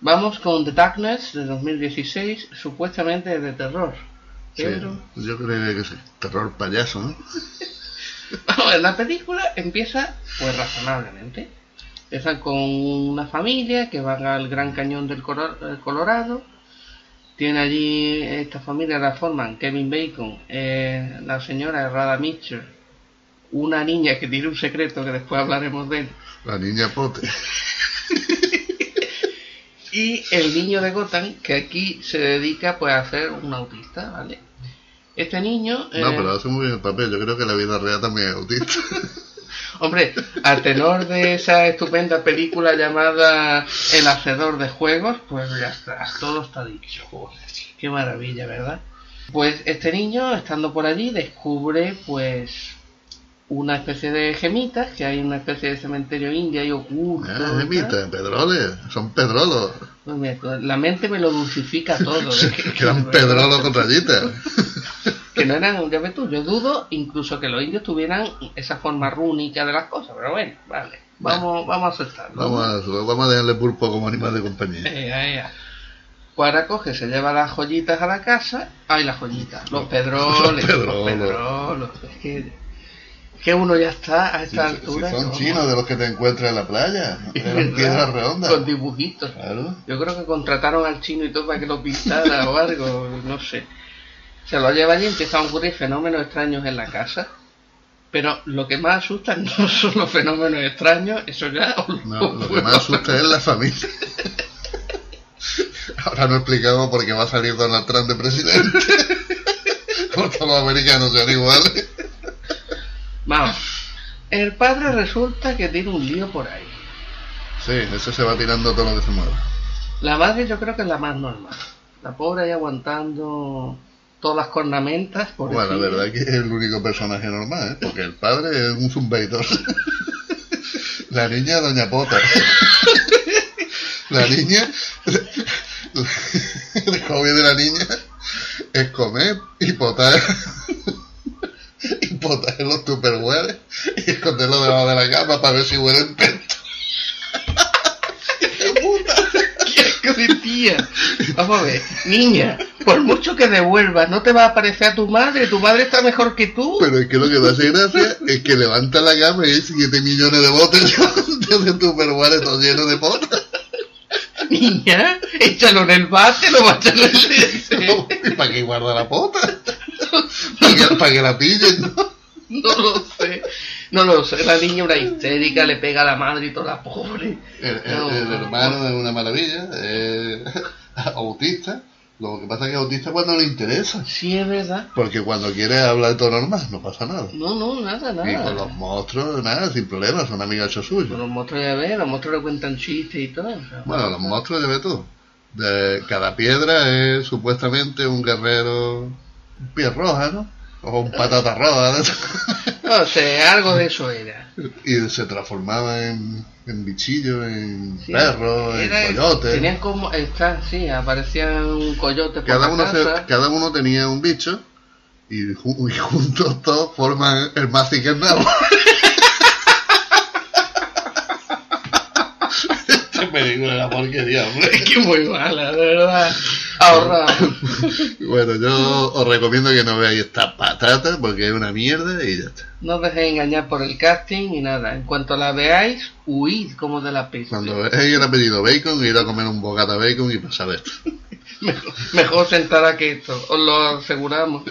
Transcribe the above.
Vamos con The Darkness de 2016, supuestamente de terror. Sí, Pero yo creo que es terror payaso, ¿no? Vamos la película empieza pues razonablemente. Empieza con una familia que van al Gran Cañón del eh, Colorado. Tiene allí, esta familia la forman Kevin Bacon, eh, la señora Rada Mitchell, una niña que tiene un secreto que después hablaremos de él, La niña pote. y el niño de Gotham que aquí se dedica pues a ser un autista, ¿vale? Este niño... No, eh, pero hace muy bien el papel. Yo creo que la vida real también es autista. Hombre, al tenor de esa estupenda película llamada El Hacedor de Juegos, pues ya está, todo está dicho. Joder, qué maravilla, ¿verdad? Pues este niño, estando por allí, descubre pues una especie de gemitas, que hay una especie de cementerio indio ahí oculto. Ah, y tal. Gemita, pedroles. Son pedrolos. Pues mira, la mente me lo dulcifica todo. ¿eh? Que eran pedrolos con rayitas. que no eran, ya ves tú, yo dudo incluso que los indios tuvieran esa forma rúnica de las cosas, pero bueno, vale, vamos, vamos a aceptarlo. Vamos a, vamos a dejarle pulpo como animal de compañía. Pues ahora coge, se lleva las joyitas a la casa, ay las joyitas, los pedroles, Los los pedrolos. pedrolos, es que, que uno ya está a Si, esta si altura. son ¿no? chinos de los que te encuentras en la playa. Verdad, piedras redondas. Con dibujitos. Claro. Yo creo que contrataron al chino y todo para que lo pintara o algo, no sé. Se lo lleva allí y empiezan a ocurrir fenómenos extraños en la casa. Pero lo que más asusta no son los fenómenos extraños, eso ya lo No, lo que más asusta es la familia. Ahora no explicamos por qué va a salir Donald Trump de presidente. Porque los americanos sean iguales. Vamos. El padre resulta que tiene un lío por ahí. Sí, ese se va tirando todo lo que se mueve. La madre yo creo que es la más normal. La pobre ahí aguantando todas las cornamentas. Por Bueno, la verdad que es el único personaje normal, ¿eh? Porque el padre es un zumbaidor. La niña Doña Pota. La niña... El hobby de la niña es comer y potar... En los tupperwares y esconderlo debajo de la cama para ver si huelen pesto. ¡Qué puta! ¡Qué asco de tía! Vamos a ver, niña, por mucho que devuelvas, no te va a parecer a tu madre, tu madre está mejor que tú. Pero es que lo que me hace gracia es que levanta la cama y hay 7 millones de botes de tupperwares todo lleno de potas. Niña, échalo en el bate, lo va a echar en el. ¿Y para qué guarda la pota? ¿Para que, para que la pillen, ¿no? No lo sé, no lo sé. La niña una histérica, le pega a la madre y toda la pobre. El, el- No. el hermano es una maravilla, es autista. Lo que pasa es que es autista cuando le interesa. Sí, es verdad. Porque cuando quiere hablar todo normal, no pasa nada. No, no, nada, Y con los nada. monstruos, nada, sin problema, son amigachos Con suyos. los monstruos ya ves, los monstruos le cuentan chistes y todo. o sea, Bueno, los monstruos ya ves tú. De, cada piedra es supuestamente un guerrero un pie roja, ¿no? O un patata roja. ¿no? No sé, algo de eso era. y se transformaba en, en bichillo, en Sí, perro, era- en coyote. Tenían como, está, sí, aparecían un coyote por Cada la uno, se- casa. cada uno tenía un bicho y, y juntos todos forman el Mazinger Esta película la porquería, hombre. Es que muy mala, de verdad. Ahorrado. Bueno, yo os recomiendo que no veáis esta patata porque es una mierda y ya está. No os dejéis engañar por el casting y nada. En cuanto la veáis, huid como de la peste. Cuando veáis el apellido bacon, ir a comer un bocata bacon y pasar esto. Mejor, mejor sentada que esto, os lo aseguramos.